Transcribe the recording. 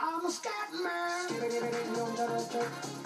I'm a scat man.